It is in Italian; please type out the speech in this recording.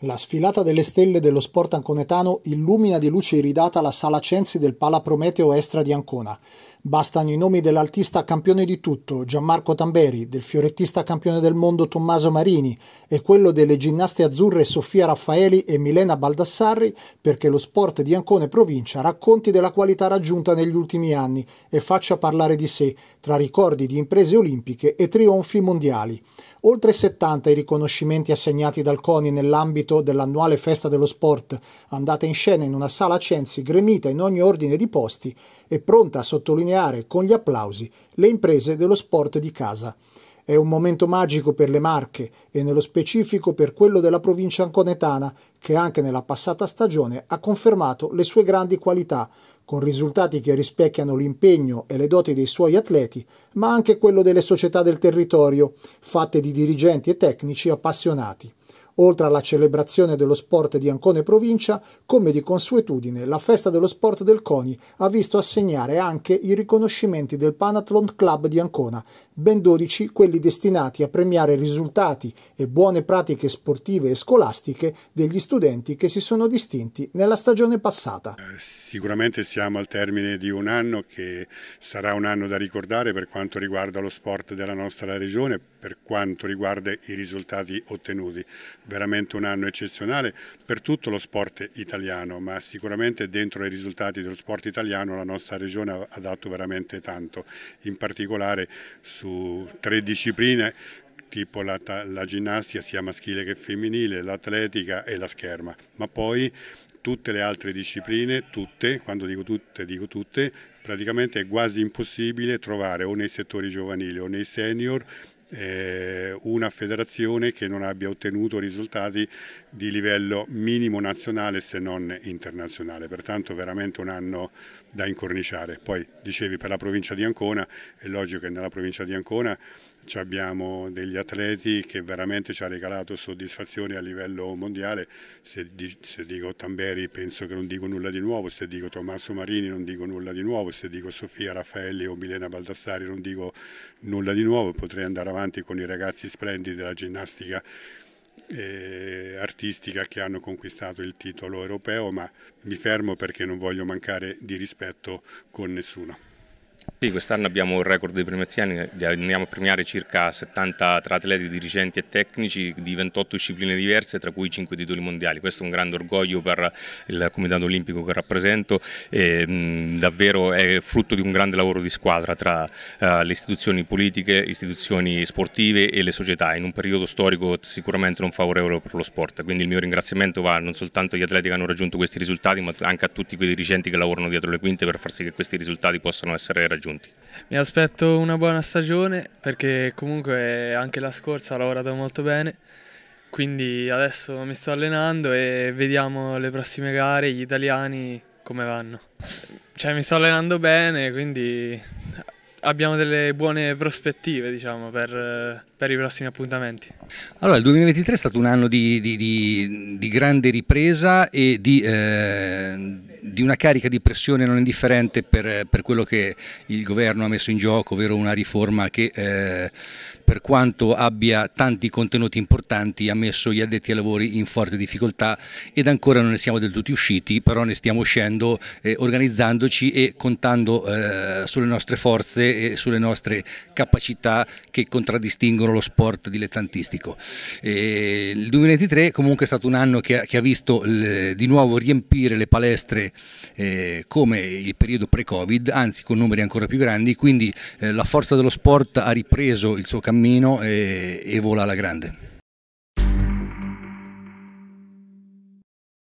La sfilata delle stelle dello sport anconetano illumina di luce iridata la sala Censi del Pala Prometeo Estra di Ancona. Bastano i nomi dell'altista campione di tutto, Gianmarco Tamberi, del fiorettista campione del mondo Tommaso Marini e quello delle ginnaste azzurre Sofia Raffaeli e Milena Baldassarri perché lo sport di Ancona e provincia racconti della qualità raggiunta negli ultimi anni e faccia parlare di sé, tra ricordi di imprese olimpiche e trionfi mondiali. Oltre 70 i riconoscimenti assegnati dal CONI nell'ambito dell'annuale festa dello sport, andata in scena in una sala Censi gremita in ogni ordine di posti e pronta a sottolineare con gli applausi le imprese dello sport di casa. È un momento magico per le Marche e nello specifico per quello della provincia anconetana che anche nella passata stagione ha confermato le sue grandi qualità, con risultati che rispecchiano l'impegno e le doti dei suoi atleti, ma anche quello delle società del territorio, fatte di dirigenti e tecnici appassionati. Oltre alla celebrazione dello sport di Ancone Provincia, come di consuetudine, la festa dello sport del CONI ha visto assegnare anche i riconoscimenti del Panathlon Club di Ancona, ben 12 quelli destinati a premiare risultati e buone pratiche sportive e scolastiche degli studenti che si sono distinti nella stagione passata. Eh, sicuramente siamo al termine di un anno che sarà un anno da ricordare per quanto riguarda lo sport della nostra regione, per quanto riguarda i risultati ottenuti veramente un anno eccezionale per tutto lo sport italiano, ma sicuramente dentro i risultati dello sport italiano la nostra regione ha dato veramente tanto, in particolare su tre discipline tipo la, la, ginnastica sia maschile che femminile, l'atletica e la scherma, ma poi tutte le altre discipline, tutte, quando dico tutte dico tutte, praticamente è quasi impossibile trovare o nei settori giovanili o nei senior eh, una federazione che non abbia ottenuto risultati di livello minimo nazionale se non internazionale, pertanto veramente un anno da incorniciare. Poi dicevi per la provincia di Ancona, è logico che nella provincia di Ancona abbiamo degli atleti che veramente ci ha regalato soddisfazioni a livello mondiale, se, se, dico Tamberi penso che non dico nulla di nuovo, se dico Tommaso Marini non dico nulla di nuovo, se dico Sofia Raffaelli o Milena Baldassari non dico nulla di nuovo, potrei andare avanti con i ragazzi splendidi della ginnastica eh, artistica che hanno conquistato il titolo europeo, ma mi fermo perché non voglio mancare di rispetto con nessuno. Sì, quest'anno abbiamo il record dei premiazioni, andiamo a premiare circa 70 tra atleti, dirigenti e tecnici di 28 discipline diverse, tra cui 5 titoli mondiali. Questo è un grande orgoglio per il Comitato Olimpico che rappresento e davvero è frutto di un grande lavoro di squadra tra uh, le istituzioni politiche, istituzioni sportive e le società, in un periodo storico sicuramente non favorevole per lo sport. Quindi il mio ringraziamento va non soltanto agli atleti che hanno raggiunto questi risultati, ma anche a tutti quei dirigenti che lavorano dietro le quinte per far sì che questi risultati possano essere raggiunti raggiunti? Mi aspetto una buona stagione perché comunque anche la scorsa ho lavorato molto bene, quindi adesso mi sto allenando e vediamo le prossime gare, gli italiani come vanno. Cioè mi sto allenando bene, quindi abbiamo delle buone prospettive diciamo, per, per, i prossimi appuntamenti. Allora, il 2023 è stato un anno di, di, di, di grande ripresa e di, eh, di, una carica di pressione non indifferente per, per, quello che il governo ha messo in gioco, ovvero una riforma che eh, per quanto abbia tanti contenuti importanti ha messo gli addetti ai lavori in forte difficoltà ed ancora non ne siamo del tutto usciti, però ne stiamo uscendo eh, organizzandoci e contando eh, sulle nostre forze e sulle nostre capacità che contraddistinguono lo sport dilettantistico. E il 2023 comunque è stato un anno che che ha visto il, di nuovo riempire le palestre eh, come il periodo pre-Covid, anzi con numeri ancora più grandi, quindi eh, la forza dello sport ha ripreso il suo cammino e, e vola alla grande.